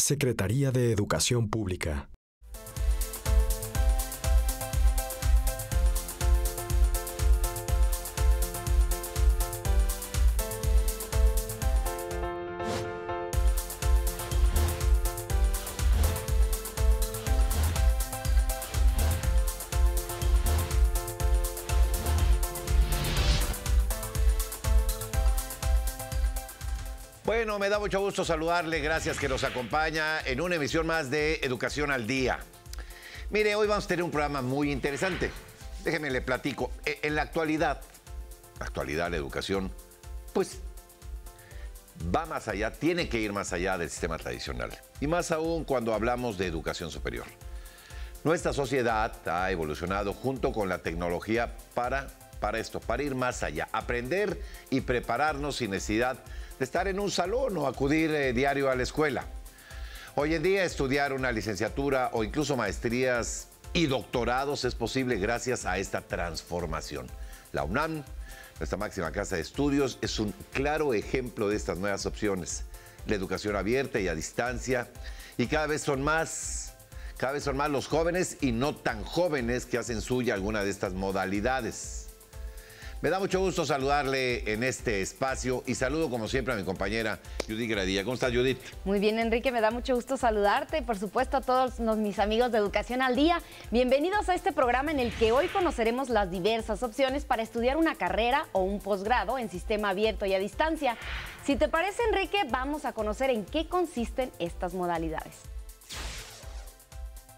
Secretaría de Educación Pública. Me da mucho gusto saludarle, gracias que nos acompaña en una emisión más de Educación al Día. Mire, hoy vamos a tener un programa muy interesante. Déjeme le platico. E- En la actualidad, la actualidad, la educación, pues va más allá, tiene que ir más allá del sistema tradicional. Y más aún cuando hablamos de educación superior. Nuestra sociedad ha evolucionado junto con la tecnología para, para esto, para ir más allá, aprender y prepararnos sin necesidad estar en un salón o acudir eh, diario a la escuela. Hoy en día estudiar una licenciatura o incluso maestrías y doctorados es posible gracias a esta transformación. La UNAM, nuestra máxima casa de estudios, es un claro ejemplo de estas nuevas opciones. La educación abierta y a distancia y cada vez son más, cada vez son más los jóvenes y no tan jóvenes que hacen suya alguna de estas modalidades. Me da mucho gusto saludarle en este espacio y saludo como siempre a mi compañera Judith Gradilla. ¿Cómo estás, Judith? Muy bien, Enrique, me da mucho gusto saludarte y por supuesto a todos mis amigos de Educación al Día. Bienvenidos a este programa en el que hoy conoceremos las diversas opciones para estudiar una carrera o un posgrado en sistema abierto y a distancia. Si te parece, Enrique, vamos a conocer en qué consisten estas modalidades.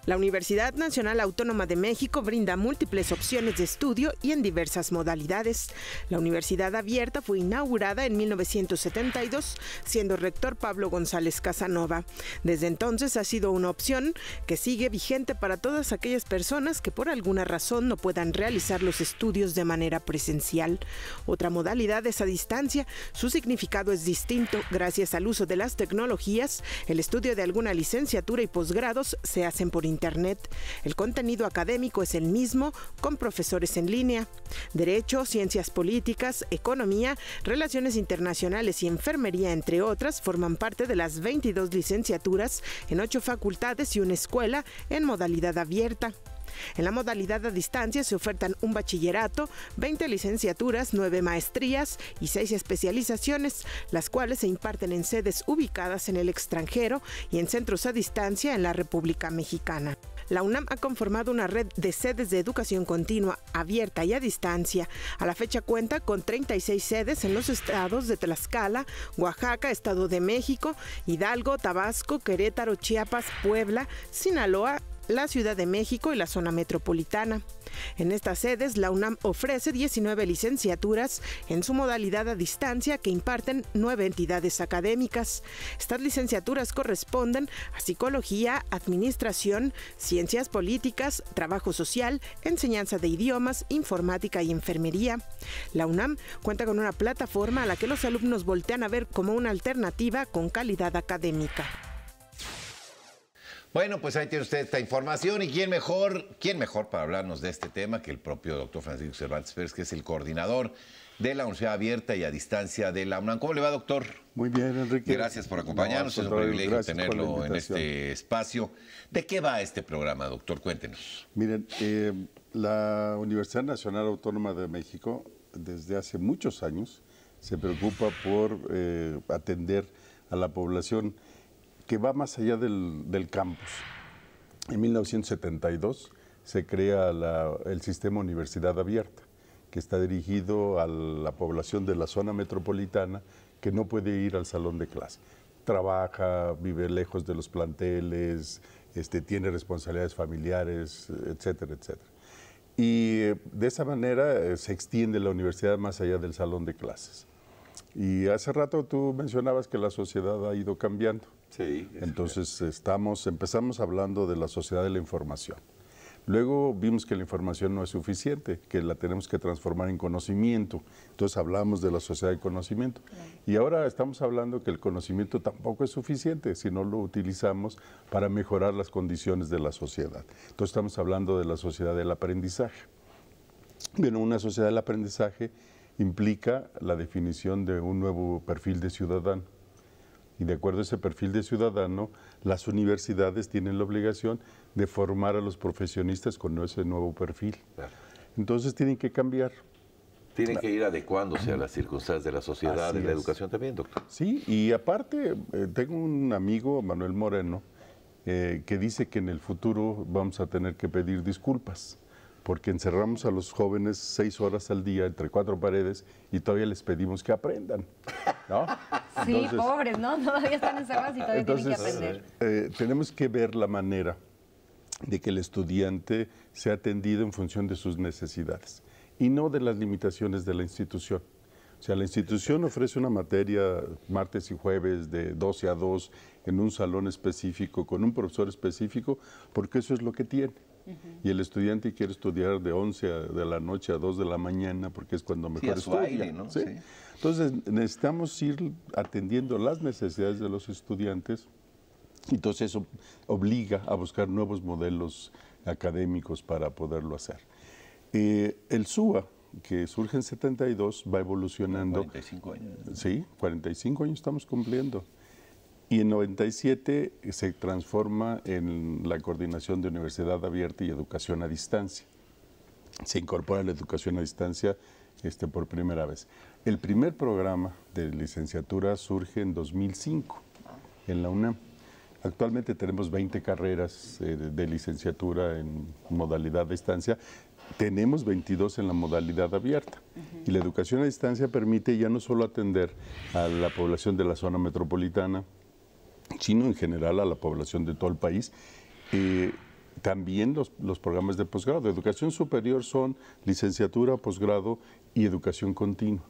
La Universidad Nacional Autónoma de México brinda múltiples opciones de estudio y en diversas modalidades. La Universidad Abierta fue inaugurada en 1972, siendo rector Pablo González Casanova. Desde entonces ha sido una opción que sigue vigente para todas aquellas personas que por alguna razón no puedan realizar los estudios de manera presencial. Otra modalidad es a distancia. Su significado es distinto. Gracias al uso de las tecnologías, el estudio de alguna licenciatura y posgrados se hacen por Internet. El contenido académico es el mismo, con profesores en línea. Derecho, ciencias políticas, economía, relaciones internacionales y enfermería, entre otras, forman parte de las 22 licenciaturas en ocho facultades y una escuela en modalidad abierta. En la modalidad a distancia se ofertan un bachillerato, 20 licenciaturas, 9 maestrías y 6 especializaciones, las cuales se imparten en sedes ubicadas en el extranjero y en centros a distancia en la República Mexicana. La UNAM ha conformado una red de sedes de educación continua, abierta y a distancia. A la fecha cuenta con 36 sedes en los estados de Tlaxcala, Oaxaca, Estado de México, Hidalgo, Tabasco, Querétaro, Chiapas, Puebla, Sinaloa, la Ciudad de México y la zona metropolitana. En estas sedes, la UNAM ofrece 19 licenciaturas en su modalidad a distancia que imparten nueve entidades académicas. Estas licenciaturas corresponden a psicología, administración, ciencias políticas, trabajo social, enseñanza de idiomas, informática y enfermería. La UNAM cuenta con una plataforma a la que los alumnos voltean a ver como una alternativa con calidad académica. Bueno, pues ahí tiene usted esta información y quién mejor, quién mejor para hablarnos de este tema que el propio doctor Francisco Cervantes Pérez, que es el coordinador de la Universidad Abierta y a Distancia de la UNAM. ¿Cómo le va, doctor? Muy bien, Enrique. Gracias por acompañarnos, No, es un privilegio tenerlo en este espacio. ¿De qué va este programa, doctor? Cuéntenos. Miren, eh, la Universidad Nacional Autónoma de México desde hace muchos años se preocupa por eh, atender a la población que va más allá del, del campus. En 1972 se crea la- el sistema Universidad Abierta, que está dirigido a la población de la zona metropolitana que no puede ir al salón de clase. Trabaja, vive lejos de los planteles, este, tiene responsabilidades familiares, etcétera, etcétera. Y eh, de esa manera eh, se extiende la universidad más allá del salón de clases. Y hace rato tú mencionabas que la sociedad ha ido cambiando. Sí. Entonces estamos, empezamos hablando de la sociedad de la información. Luego vimos que la información no es suficiente, que la tenemos que transformar en conocimiento. Entonces hablamos de la sociedad de conocimiento. Y ahora estamos hablando que el conocimiento tampoco es suficiente si no lo utilizamos para mejorar las condiciones de la sociedad. Entonces estamos hablando de la sociedad del aprendizaje. Bueno, una sociedad del aprendizaje implica la definición de un nuevo perfil de ciudadano. Y de acuerdo a ese perfil de ciudadano, las universidades tienen la obligación de formar a los profesionistas con ese nuevo perfil. Claro. Entonces tienen que cambiar. Tienen que ir adecuándose a las circunstancias de la sociedad, de la educación también, doctor. Sí, y aparte eh, tengo un amigo, Manuel Moreno, eh, que dice que en el futuro vamos a tener que pedir disculpas, porque encerramos a los jóvenes seis horas al día entre cuatro paredes y todavía les pedimos que aprendan. ¿no? Sí, Entonces- pobres, ¿no? Todavía están encerrados y todavía tienen que entonces, aprender. eh, tenemos que ver la manera de que el estudiante sea atendido en función de sus necesidades y no de las limitaciones de la institución. O sea, la institución ofrece una materia martes y jueves de 12 a 2 en un salón específico, con un profesor específico, porque eso es lo que tiene. Y el estudiante quiere estudiar de 11 a- de la noche a 2 de la mañana, porque es cuando mejor a su estudia. aire, ¿no? ¿sí? Sí. Entonces, necesitamos ir atendiendo las necesidades de los estudiantes entonces eso obliga a buscar nuevos modelos académicos para poderlo hacer. Eh, el SUA, que surge en 72, va evolucionando. 45 años. Sí, 45 años estamos cumpliendo. Y en 97 se transforma en la coordinación de Universidad Abierta y Educación a Distancia. Se incorpora la educación a distancia este, por primera vez. El primer programa de licenciatura surge en 2005 en la UNAM. Actualmente tenemos 20 carreras eh, de, de licenciatura en modalidad a distancia. Tenemos 22 en la modalidad abierta. Y la educación a distancia permite ya no solo atender a la población de la zona metropolitana, sino en general a la población de todo el país. Eh, también los, los programas de posgrado. Educación superior son licenciatura, posgrado y educación continua.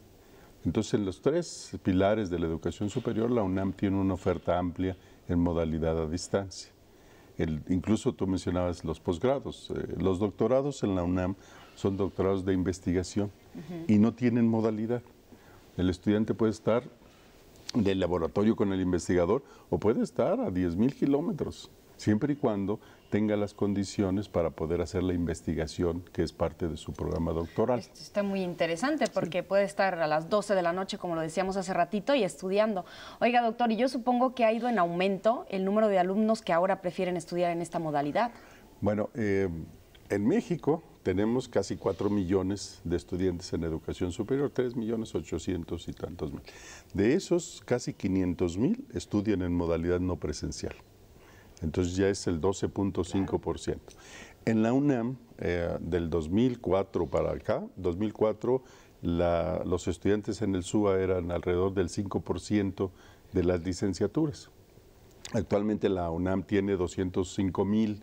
Entonces, en los tres pilares de la educación superior, la UNAM tiene una oferta amplia en modalidad a distancia. El- incluso tú mencionabas los posgrados. Eh, los doctorados en la UNAM son doctorados de investigación y no tienen modalidad. El estudiante puede estar del laboratorio con el investigador o puede estar a 10.000 kilómetros, siempre y cuando tenga las condiciones para poder hacer la investigación que es parte de su programa doctoral. Esto está muy interesante porque puede estar a las 12 de la noche, como lo decíamos hace ratito, y estudiando. Oiga, doctor, y yo supongo que ha ido en aumento el número de alumnos que ahora prefieren estudiar en esta modalidad. Bueno, eh, en México tenemos casi 4 millones de estudiantes en educación superior, 3 millones 800 y tantos mil. De esos, casi 500 mil estudian en modalidad no presencial. Entonces ya es el 12.5%. En la UNAM, eh, del 2004 para acá, 2004, la- los estudiantes en el SUA eran alrededor del 5% de las licenciaturas. Actualmente la UNAM tiene 205 mil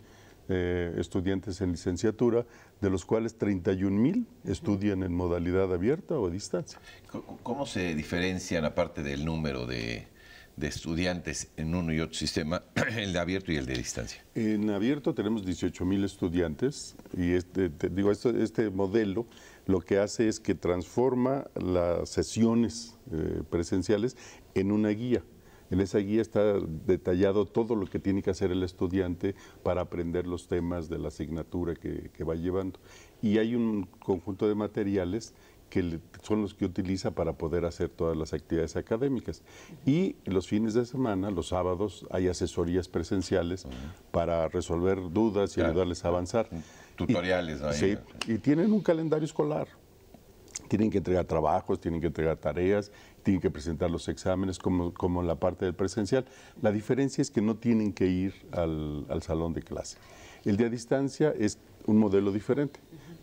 eh, estudiantes en licenciatura, de los cuales 31 mil estudian en modalidad abierta o a distancia. ¿Cómo se diferencian, aparte del número de, de estudiantes en uno y otro sistema, el de abierto y el de distancia? En abierto tenemos 18 mil estudiantes y este, te digo, este, este modelo lo que hace es que transforma las sesiones eh, presenciales en una guía. En esa guía está detallado todo lo que tiene que hacer el estudiante para aprender los temas de la asignatura que, que va llevando. Y hay un conjunto de materiales que son los que utiliza para poder hacer todas las actividades académicas. Y los fines de semana, los sábados, hay asesorías presenciales para resolver dudas y Claro. ayudarles a avanzar. Tutoriales, ¿no? Ahí, Sí, y tienen un calendario escolar. Tienen que entregar trabajos, tienen que entregar tareas, tienen que presentar los exámenes como, como la parte del presencial. La diferencia es que no tienen que ir al, al salón de clase. El de a distancia es un modelo diferente.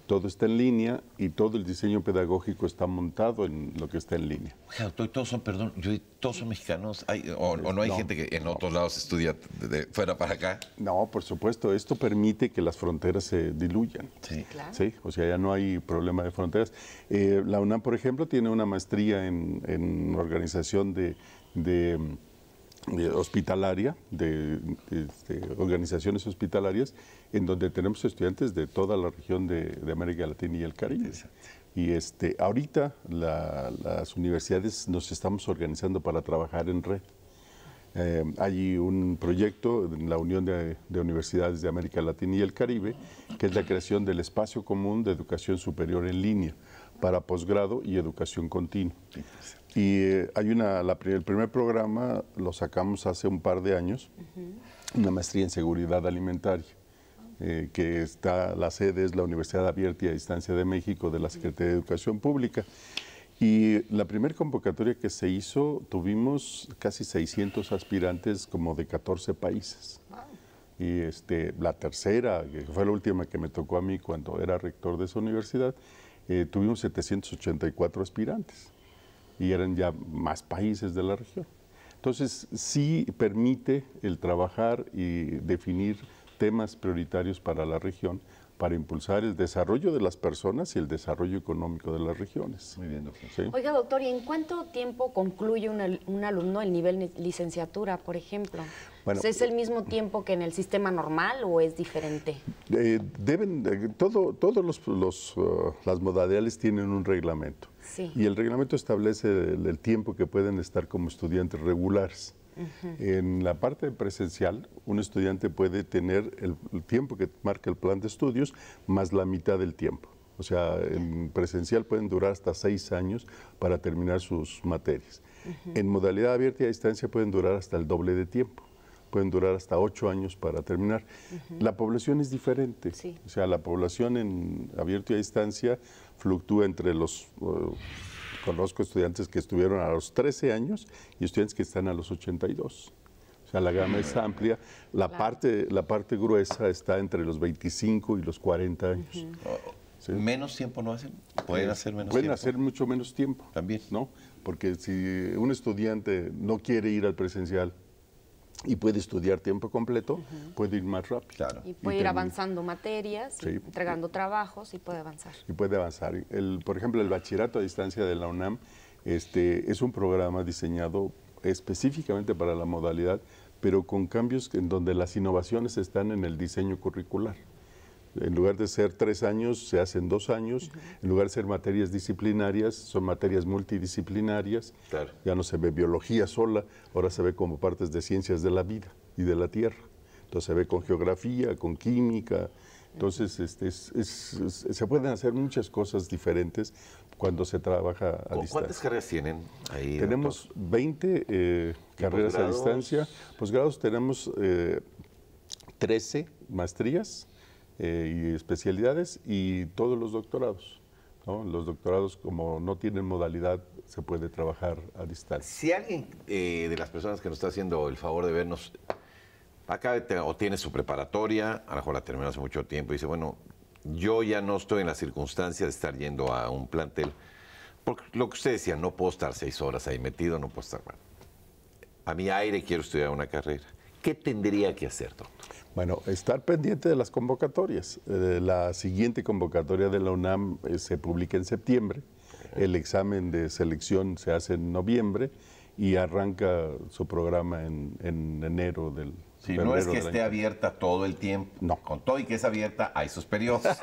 Todo está en línea y todo el diseño pedagógico está montado en lo que está en línea. Oiga, doctor, ¿y todos son, perdón, yo, todos son mexicanos? ¿Hay- o, o no hay No, gente que en otros lados estudia de, de fuera para acá? No, por supuesto, esto permite que las fronteras se diluyan. Sí. Claro. Sí, o sea, ya no hay problema de fronteras. Eh, la UNAM, por ejemplo, tiene una maestría en, en organización de hospitalaria, de, de, este, organizaciones hospitalarias, en donde tenemos estudiantes de toda la región de, de América Latina y el Caribe. Y este, ahorita la- las universidades nos estamos organizando para trabajar en red. Eh, hay un proyecto en la Unión de, de Universidades de América Latina y el Caribe, que es la creación del espacio común de educación superior en línea, para posgrado y educación continua. Y eh, hay una, la el primer programa lo sacamos hace un par de años, una maestría en seguridad alimentaria, eh, que está, la sede es la Universidad Abierta y a Distancia de México de la Secretaría de Educación Pública. Y la primera convocatoria que se hizo, tuvimos casi 600 aspirantes como de 14 países. Y este, la tercera, que fue la última que me tocó a mí cuando era rector de esa universidad, eh, tuvimos 784 aspirantes y eran ya más países de la región. Entonces, sí permite el trabajar y definir temas prioritarios para la región para impulsar el desarrollo de las personas y el desarrollo económico de las regiones. Muy bien, doctor. ¿sí? Oiga, doctor, ¿y en cuánto tiempo concluye un, al- un alumno el nivel licenciatura, por ejemplo? Bueno, ¿Es el mismo tiempo que en el sistema normal o es diferente? Eh, deben, eh, todo, todos los, los, uh, las modalidades tienen un reglamento. Sí. Y el reglamento establece el, el tiempo que pueden estar como estudiantes regulares. En la parte presencial, un estudiante puede tener el, el tiempo que marca el plan de estudios más la mitad del tiempo. O sea, en presencial pueden durar hasta seis años para terminar sus materias. En modalidad abierta y a distancia pueden durar hasta el doble de tiempo. Pueden durar hasta ocho años para terminar. La población es diferente. Sí. O sea, la población en abierto y a distancia fluctúa entre los... uh, conozco estudiantes que estuvieron a los 13 años y estudiantes que están a los 82. O sea, la gama es amplia. La, parte, la parte gruesa está entre los 25 y los 40 años. Sí. ¿Menos tiempo no hacen? ¿Pueden hacer menos Pueden tiempo? hacer mucho menos tiempo. También. ¿No? Porque si un estudiante no quiere ir al presencial y puede estudiar tiempo completo, puede ir más rápido. Claro. Y puede ir termina. avanzando materias, Sí. entregando trabajos y puede avanzar. y puede avanzar. El, por ejemplo, el bachillerato a distancia de la UNAM este, es un programa diseñado específicamente para la modalidad, pero con cambios en donde las innovaciones están en el diseño curricular. En lugar de ser tres años, se hacen dos años. En lugar de ser materias disciplinarias, son materias multidisciplinarias. Claro. Ya no se ve biología sola, ahora se ve como partes de ciencias de la vida y de la tierra. Entonces se ve con geografía, con química. Entonces este, es- es- es- se pueden hacer muchas cosas diferentes cuando se trabaja a ¿Cu- ¿Cuántas distancia. carreras tienen ahí? Tenemos 20 eh, carreras a distancia. Posgrados tenemos eh, 13 maestrías eh, y especialidades y todos los doctorados. ¿no? Los doctorados, como no tienen modalidad, se puede trabajar a distancia. Si alguien eh, de las personas que nos está haciendo el favor de vernos acá o tiene su preparatoria, a lo mejor la terminó hace mucho tiempo, y dice, bueno, yo ya no estoy en la circunstancia de estar yendo a un plantel, porque lo que usted decía, no puedo estar seis horas ahí metido, no puedo estar... a mi aire quiero estudiar una carrera. ¿Qué tendría que hacer, doctor? Bueno, estar pendiente de las convocatorias. Eh, la siguiente convocatoria de la UNAM eh, se publica en septiembre, el examen de selección se hace en noviembre y arranca su programa en, en enero del Si no es que esté año. abierta todo el tiempo. No. Con todo y que es abierta, hay sus periodos.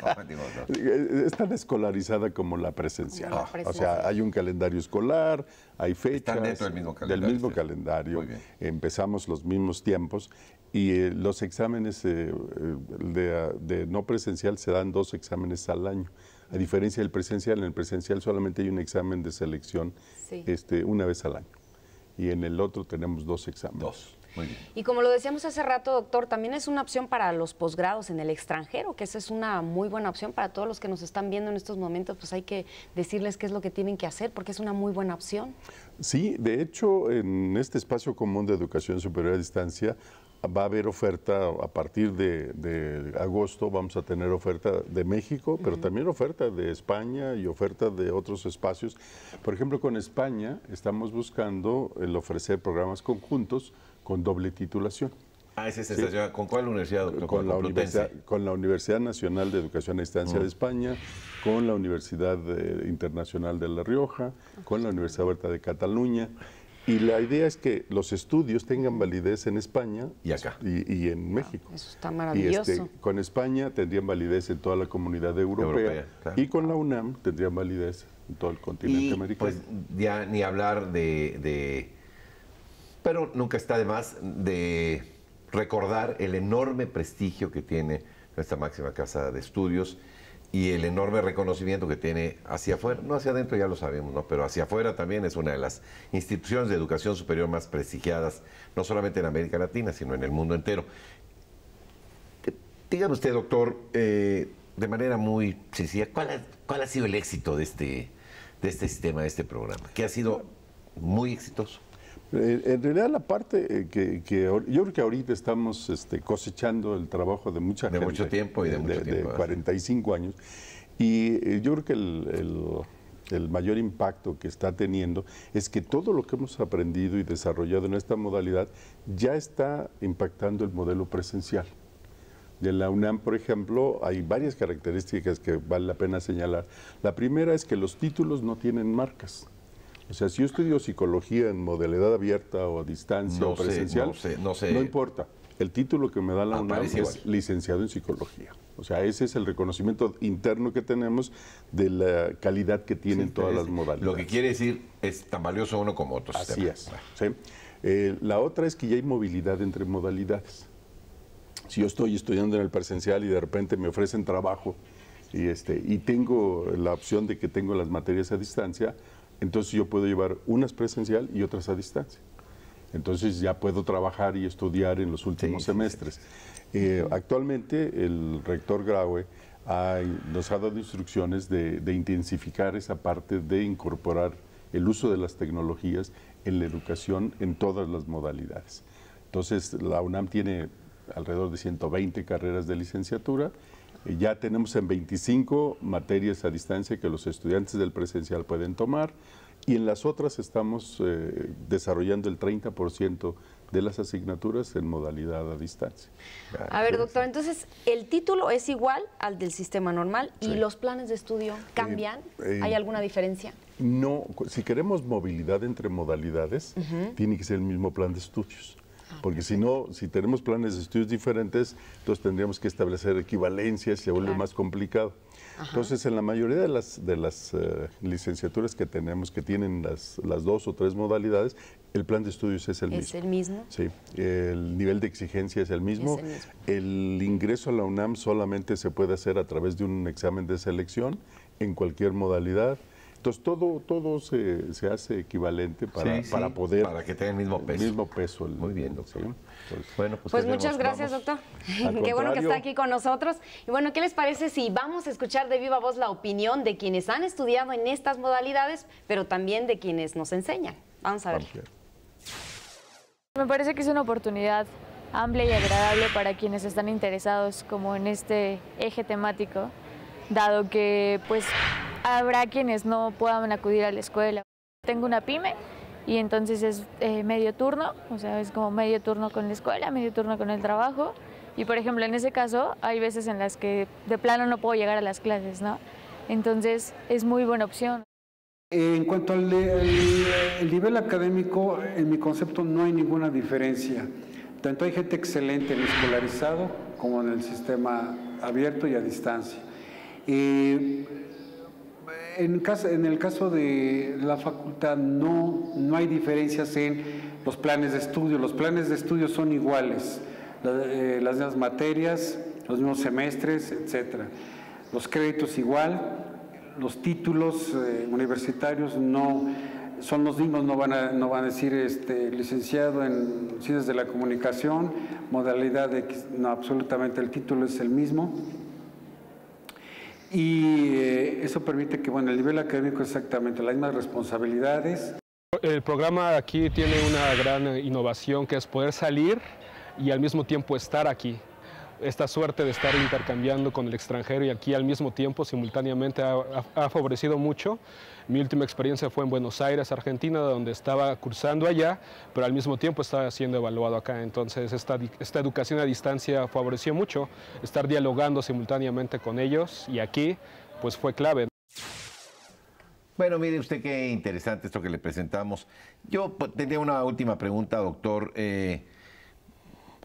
Eh, Es tan escolarizada como la presencial. La O sea, hay un calendario escolar, hay fechas. dentro del mismo calendario, Del mismo ustedes. calendario. Muy bien. Empezamos los mismos tiempos y eh, los exámenes eh, eh, de, de no presencial se dan dos exámenes al año. A diferencia del presencial, en el presencial solamente hay un examen de selección Sí. este, una vez al año. Y en el otro tenemos dos exámenes. Dos. Muy bien. Y como lo decíamos hace rato, doctor, también es una opción para los posgrados en el extranjero, que esa es una muy buena opción para todos los que nos están viendo en estos momentos, pues hay que decirles qué es lo que tienen que hacer, porque es una muy buena opción. Sí, de hecho, en este espacio común de educación superior a distancia va a haber oferta a partir de, de agosto, vamos a tener oferta de México, pero también oferta de España y oferta de otros espacios. Por ejemplo, con España estamos buscando el ofrecer programas conjuntos con doble titulación. Ah, es esta estación. ¿Con cuál universidad, doctor? Con la. Universidad, con la Universidad Nacional de Educación a Distancia de España, con la Universidad eh, Internacional de La Rioja, con la Universidad Huerta de Cataluña. Y la idea es que los estudios tengan validez en España Y acá. y, y en México. Eso está Y maravilloso. este, con España tendrían validez en toda la comunidad europea, Europea, claro. y con la UNAM tendrían validez en todo el continente Y americano. pues ya ni hablar de, de- Pero nunca está de más de recordar el enorme prestigio que tiene nuestra máxima casa de estudios y el enorme reconocimiento que tiene hacia afuera, no hacia adentro ya lo sabemos, ¿no? pero hacia afuera también es una de las instituciones de educación superior más prestigiadas, no solamente en América Latina, sino en el mundo entero. Dígame usted, doctor, eh, de manera muy sencilla, ¿cuál ha, ¿cuál ha sido el éxito de este, de este sistema, de este programa? Que ha sido muy exitoso. Eh, En realidad la parte eh, que, yo creo que ahorita estamos este, cosechando el trabajo de mucha De gente. mucho tiempo y de mucho tiempo, ¿verdad? 45 años. Y eh, yo creo que el, el- el mayor impacto que está teniendo es que todo lo que hemos aprendido y desarrollado en esta modalidad ya está impactando el modelo presencial. De la UNAM, por ejemplo, hay varias características que vale la pena señalar. La primera es que los títulos no tienen marcas. O sea, si yo estudio psicología en modalidad abierta o a distancia No o sé, presencial, no sé, no sé. importa. El título que me da la UNAM Aparece es igual. licenciado en psicología. O sea, ese es el reconocimiento interno que tenemos de la calidad que tienen todas las modalidades. Lo que quiere decir es tan valioso uno como otro Así sistema. es. ¿sí? Eh, la otra es que ya hay movilidad entre modalidades. Si yo estoy estudiando en el presencial y de repente me ofrecen trabajo y, este, y tengo la opción de que tengo las materias a distancia, entonces yo puedo llevar unas presencial y otras a distancia. Entonces ya puedo trabajar y estudiar en los últimos Sí, sí, sí, semestres. Eh, actualmente el rector Graue ha- nos ha dado instrucciones de, de intensificar esa parte de incorporar el uso de las tecnologías en la educación en todas las modalidades. Entonces la UNAM tiene alrededor de 120 carreras de licenciatura. Eh, Ya tenemos en 25 materias a distancia que los estudiantes del presencial pueden tomar y en las otras estamos eh, desarrollando el 30% de las asignaturas en modalidad a distancia. A ver, doctor, entonces, ¿el título es igual al del sistema normal y Sí. los planes de estudio cambian? eh, ¿Hay alguna diferencia? No, si queremos movilidad entre modalidades, tiene que ser el mismo plan de estudios. Porque si no, si tenemos planes de estudios diferentes, entonces tendríamos que establecer equivalencias y se vuelve Claro. más complicado. Entonces, en la mayoría de las, de las eh, licenciaturas que tenemos, que tienen las, las dos o tres modalidades, el plan de estudios es el ¿Es mismo. el mismo? Sí, el nivel de exigencia es el mismo. Es el mismo. El ingreso a la UNAM solamente se puede hacer a través de un examen de selección en cualquier modalidad. Entonces todo, todo se, se hace equivalente para, Sí, sí, para poder... para que tenga el mismo peso. mismo peso. el- Muy bien, sí. doctor. Entonces, Bueno, pues, Pues ¿qué muchas gracias, Vamos. doctor. Qué bueno que está aquí con nosotros. Y bueno, ¿qué les parece si vamos a escuchar de viva voz la opinión de quienes han estudiado en estas modalidades, pero también de quienes nos enseñan? Vamos a ver. Me parece que es una oportunidad amplia y agradable para quienes están interesados como en este eje temático, dado que pues habrá quienes no puedan acudir a la escuela. Tengo una pyme y entonces es eh, medio turno, o sea, es como medio turno con la escuela, medio turno con el trabajo. Y por ejemplo, en ese caso hay veces en las que de plano no puedo llegar a las clases, ¿no? Entonces es muy buena opción. En cuanto al, nivel académico, en mi concepto no hay ninguna diferencia. Tanto hay gente excelente en escolarizado como en el sistema abierto y a distancia. Eh, en, caso- en el caso de la facultad no, no hay diferencias en los planes de estudio. Los planes de estudio son iguales. Eh, las mismas materias, los mismos semestres, etcétera. Los créditos igual, los títulos eh, universitarios no son los mismos, no van a, no van a decir este, licenciado en ciencias de la comunicación, modalidad X, no, absolutamente el título es el mismo. Y eh, eso permite que, bueno, el nivel académico exactamente las mismas responsabilidades, El programa aquí tiene una gran innovación que es poder salir y al mismo tiempo estar aquí. Esta suerte de estar intercambiando con el extranjero y aquí al mismo tiempo, simultáneamente, ha, favorecido mucho. Mi última experiencia fue en Buenos Aires, Argentina, donde estaba cursando allá, pero al mismo tiempo estaba siendo evaluado acá. Entonces, esta, esta educación a distancia favoreció mucho, estar dialogando simultáneamente con ellos y aquí, pues fue clave. Bueno, mire usted qué interesante esto que le presentamos. Yo pues, tenía una última pregunta, doctor. Eh,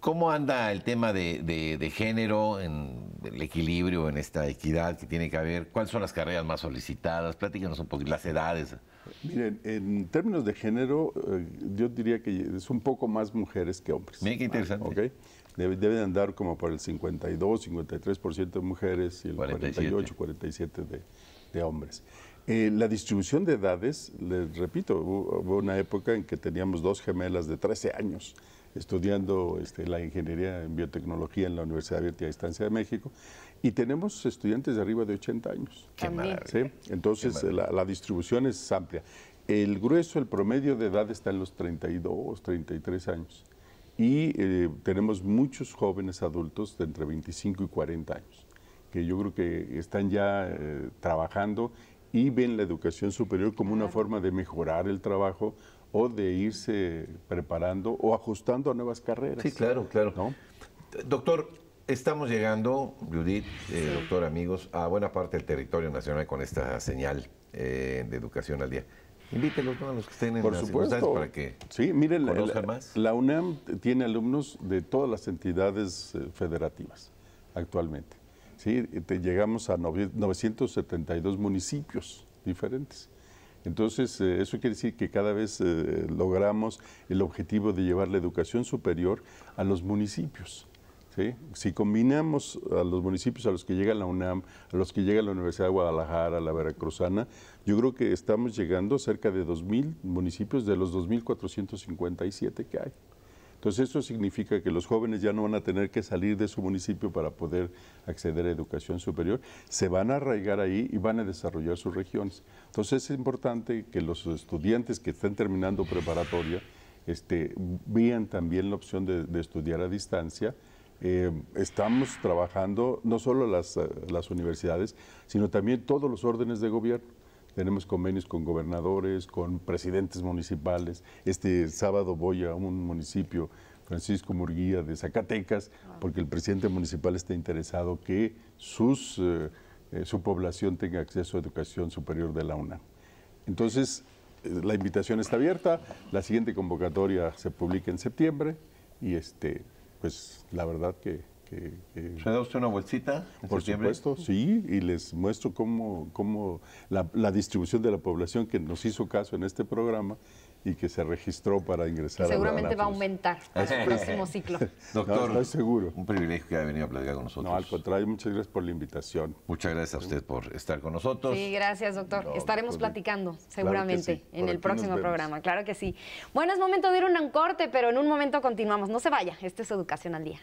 ¿Cómo anda el tema de, de- de género, en el equilibrio, en esta equidad que tiene que haber? ¿Cuáles son las carreras más solicitadas? Platícanos un poquito, las edades. Miren, en términos de género, eh, yo diría que es un poco más mujeres que hombres. Mira qué interesante. ¿ok? Debe- deben andar como por el 52, 53% de mujeres y el 47. 48, 47 de, de hombres. Eh, la distribución de edades, les repito, hubo, una época en que teníamos dos gemelas de 13 años estudiando este, la ingeniería en biotecnología en la Universidad Abierta y a Distancia de México y tenemos estudiantes de arriba de 80 años. Qué maravilla. ¿sí? Entonces, la, la distribución es amplia. El grueso, el promedio de edad está en los 32, 33 años. Y eh, tenemos muchos jóvenes adultos de entre 25 y 40 años, que yo creo que están ya eh, trabajando y ven la educación superior como una forma de mejorar el trabajo o de irse preparando o ajustando a nuevas carreras. Sí, claro, claro. ¿no? Doctor, estamos llegando, Judith, eh, doctor, amigos, a buena parte del territorio nacional con esta señal eh, de educación al día. Invítelos ¿no? a los que estén en Por las supuesto. para que sí, miren, conozcan la- más. la UNAM tiene alumnos de todas las entidades eh, federativas actualmente. Sí, te- llegamos a nove- 972 municipios diferentes. Entonces, eh, eso quiere decir que cada vez eh, logramos el objetivo de llevar la educación superior a los municipios. Si combinamos a los municipios a los que llega la UNAM, a los que llega la Universidad de Guadalajara, a la Veracruzana, yo creo que estamos llegando a cerca de 2.000 municipios de los 2.457 que hay. Entonces, eso significa que los jóvenes ya no van a tener que salir de su municipio para poder acceder a educación superior, se van a arraigar ahí y van a desarrollar sus regiones. Entonces, es importante que los estudiantes que estén terminando preparatoria este, vean también la opción de, estudiar a distancia. Eh, estamos trabajando no solo eh, las universidades, sino también todos los órdenes de gobierno. Tenemos convenios con gobernadores, con presidentes municipales. Este sábado voy a un municipio, Francisco Murguía, de Zacatecas, porque el presidente municipal está interesado que sus, eh, eh, su población tenga acceso a educación superior de la UNAM. Entonces, eh, la invitación está abierta, la siguiente convocatoria se publica en septiembre y este, pues la verdad que... que- que- ¿Se da usted una bolsita? en por septiembre? supuesto, sí, y les muestro cómo, cómo la, la distribución de la población que nos hizo caso en este programa y que se registró para ingresar a la- Seguramente la va a aumentar para el próximo ciclo. Doctor, No, estoy seguro. un privilegio que haya venido a platicar con nosotros. No, al contrario, muchas gracias por la invitación. Muchas gracias a usted por estar con nosotros. Sí, gracias, doctor. No, Estaremos platicando claro que seguramente sí. en el próximo programa. Claro que sí. Bueno, es momento de ir a un corte, pero en un momento continuamos. No se vaya. Esto es Educación al Día.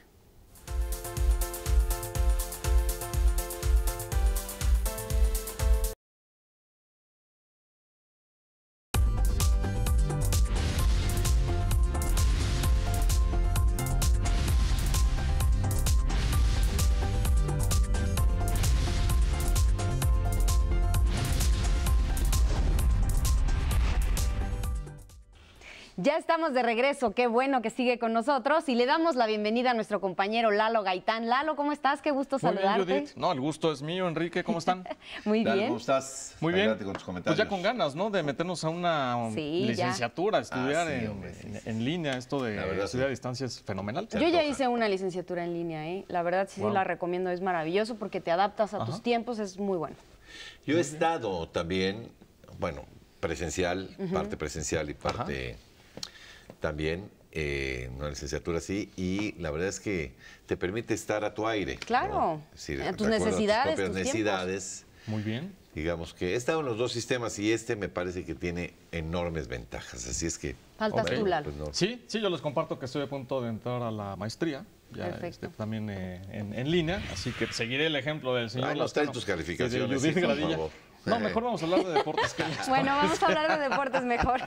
Ya estamos de regreso, qué bueno que sigue con nosotros y le damos la bienvenida a nuestro compañero Lalo Gaitán. Lalo, ¿cómo estás? Qué gusto Muy bien, saludarte. Judith. No, el gusto es mío, Enrique. ¿Cómo están? Muy Dale, bien. ¿Cómo estás? Muy bien. Adelante con tus Pues ya con ganas, ¿no? De meternos a una ya. licenciatura, estudiar Ah, sí, en, hombre, sí, en- sí. en línea. Esto de La verdad, estudiar sí. a distancia es fenomenal. Yo ya hice una licenciatura en línea, ¿eh? La verdad sí, sí Wow. la recomiendo, es maravilloso porque te adaptas a tus tiempos, es muy bueno. Yo he estado también, bueno, presencial, parte presencial y parte también, eh, una licenciatura así, y la verdad es que te permite estar a tu aire. Claro, ¿no? Decir, a tus necesidades, tus propias tus tiempos. necesidades. Muy bien. Digamos que he estado en los dos sistemas y este me parece que tiene enormes ventajas. Así es que. Faltas hombre, tú, Lalo. pues no. Sí, sí, yo les comparto que estoy a punto de entrar a la maestría. Ya Perfecto. este, también eh, en, en línea, así que seguiré el ejemplo del señor. Nos tus calificaciones, sí, por favor. No, mejor vamos a hablar de deportes. que Bueno, vamos a hablar de deportes mejor.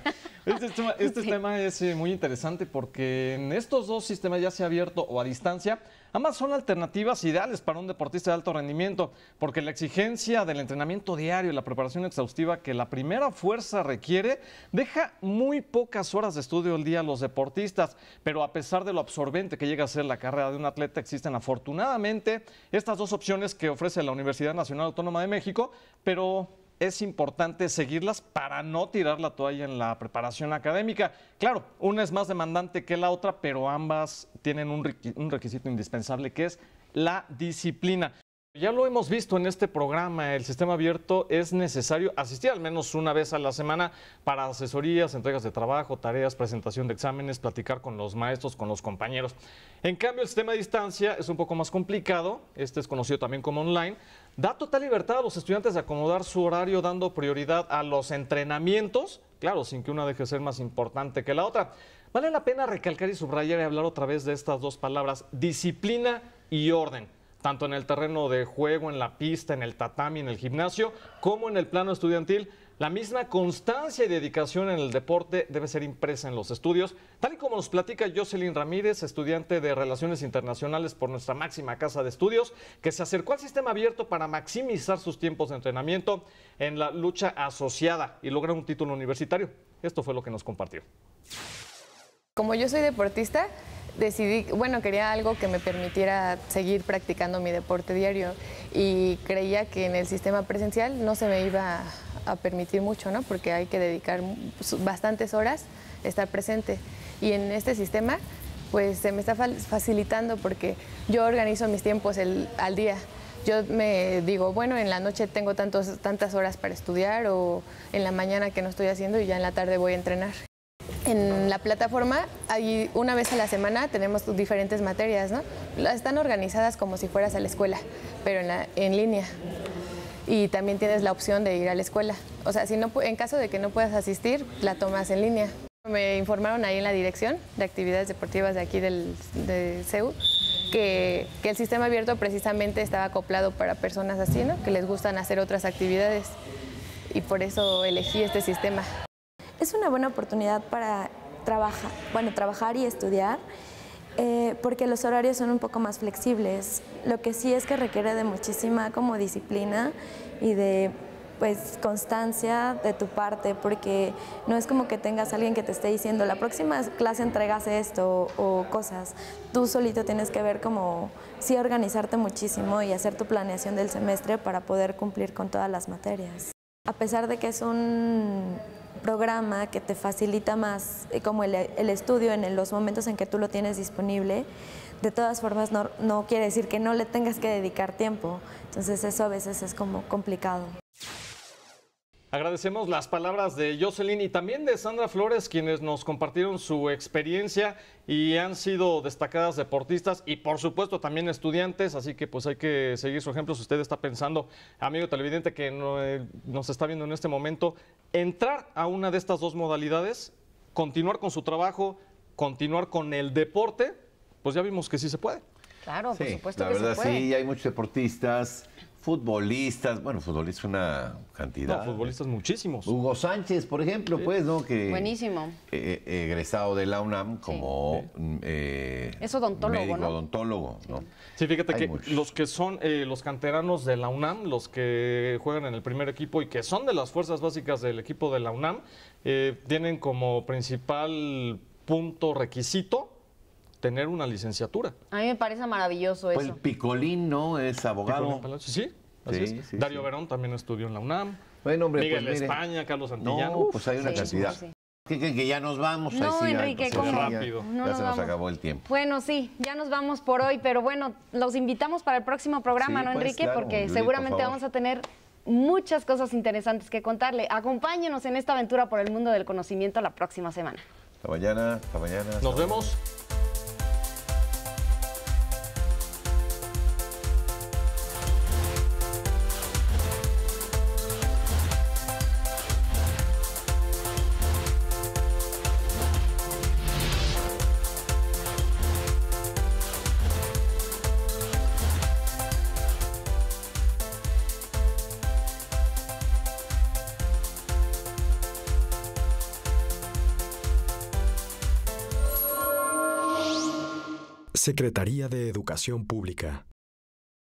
Este, tema, este Sí. tema es eh, muy interesante porque en estos dos sistemas, ya sea abierto o a distancia, ambas son alternativas ideales para un deportista de alto rendimiento, porque la exigencia del entrenamiento diario y la preparación exhaustiva que la primera fuerza requiere deja muy pocas horas de estudio al día a los deportistas, pero a pesar de lo absorbente que llega a ser la carrera de un atleta, existen afortunadamente estas dos opciones que ofrece la Universidad Nacional Autónoma de México, pero es importante seguirlas para no tirar la toalla en la preparación académica. Claro, una es más demandante que la otra, pero ambas tienen un requi- un requisito indispensable que es la disciplina. Ya lo hemos visto en este programa, el sistema abierto es necesario asistir al menos una vez a la semana para asesorías, entregas de trabajo, tareas, presentación de exámenes, platicar con los maestros, con los compañeros. En cambio, el sistema a distancia es un poco más complicado, este es conocido también como online, da total libertad a los estudiantes de acomodar su horario dando prioridad a los entrenamientos, claro, sin que una deje de ser más importante que la otra. Vale la pena recalcar y subrayar y hablar otra vez de estas dos palabras, disciplina y orden tanto en el terreno de juego, en la pista, en el tatami, en el gimnasio, como en el plano estudiantil. La misma constancia y dedicación en el deporte debe ser impresa en los estudios, tal y como nos platica Jocelyn Ramírez, estudiante de Relaciones Internacionales por nuestra máxima casa de estudios, que se acercó al sistema abierto para maximizar sus tiempos de entrenamiento en la lucha asociada y lograr un título universitario. Esto fue lo que nos compartió. Como yo soy deportista, decidí, bueno, quería algo que me permitiera seguir practicando mi deporte diario y creía que en el sistema presencial no se me iba a permitir mucho, ¿no? Porque hay que dedicar bastantes horas a estar presente. Y en este sistema, pues se me está facilitando porque yo organizo mis tiempos al día. Yo me digo, bueno, en la noche tengo tantas horas para estudiar o en la mañana que no estoy haciendo y ya en la tarde voy a entrenar. En la plataforma, hay una vez a la semana tenemos diferentes materias, ¿no? Están organizadas como si fueras a la escuela, pero en línea. Y también tienes la opción de ir a la escuela. O sea, si no, en caso de que no puedas asistir, la tomas en línea. Me informaron ahí en la dirección de actividades deportivas de aquí del, de CEU que, que, el sistema abierto precisamente estaba acoplado para personas así, ¿no? Que les gustan hacer otras actividades. Y por eso elegí este sistema. Es una buena oportunidad para trabajar, bueno, trabajar y estudiar, eh, porque los horarios son un poco más flexibles. Lo que sí es que requiere de muchísima como disciplina y de pues constancia de tu parte, porque no es como que tengas alguien que te esté diciendo, la próxima clase entregas esto o, o cosas. Tú solito tienes que ver como, sí organizarte muchísimo y hacer tu planeación del semestre para poder cumplir con todas las materias. A pesar de que es un programa que te facilita más eh, como el, estudio en los momentos en que tú lo tienes disponible, de todas formas no, no quiere decir que no le tengas que dedicar tiempo. Entonces eso a veces es como complicado. Agradecemos las palabras de Jocelyn y también de Sandra Flores, quienes nos compartieron su experiencia y han sido destacadas deportistas y por supuesto también estudiantes, así que pues hay que seguir su ejemplo si usted está pensando, amigo televidente que eh, nos está viendo en este momento, entrar a una de estas dos modalidades, continuar con su trabajo, continuar con el deporte, pues ya vimos que sí se puede. Claro, por supuesto la que verdad se puede. sí, hay muchos deportistas futbolistas, bueno, futbolistas una cantidad. No, futbolistas muchísimos. Hugo Sánchez, por ejemplo, pues, ¿no? Que, Buenísimo. eh, eh, egresado de la UNAM como eh, Es odontólogo, médico ¿no? odontólogo, ¿no? Sí, fíjate Hay que muchos. los que son eh, los canteranos de la UNAM, los que juegan en el primer equipo y que son de las fuerzas básicas del equipo de la UNAM, eh, tienen como principal punto requisito tener una licenciatura. A mí me parece maravilloso Pues eso. el Picolín, ¿no? Es abogado. Sí, así Sí, es. sí, Darío sí. Verón también estudió en la UNAM. Bueno, hombre, Miguel pues mire. España, Carlos Santillán. No, pues hay una sí, cantidad. sí, sí. ¿Qué creen que ya nos vamos? No, sí, Enrique, ¿cómo? Rápido. No ya se nos vamos. acabó el tiempo. Bueno, sí, ya nos vamos por hoy, pero bueno, los invitamos para el próximo programa, Sí, ¿no, pues, Enrique? claro, Porque seguramente por vamos a tener muchas cosas interesantes que contarle. Acompáñenos en esta aventura por el mundo del conocimiento la próxima semana. Hasta mañana, hasta mañana. hasta Nos mañana. vemos. Secretaría de Educación Pública.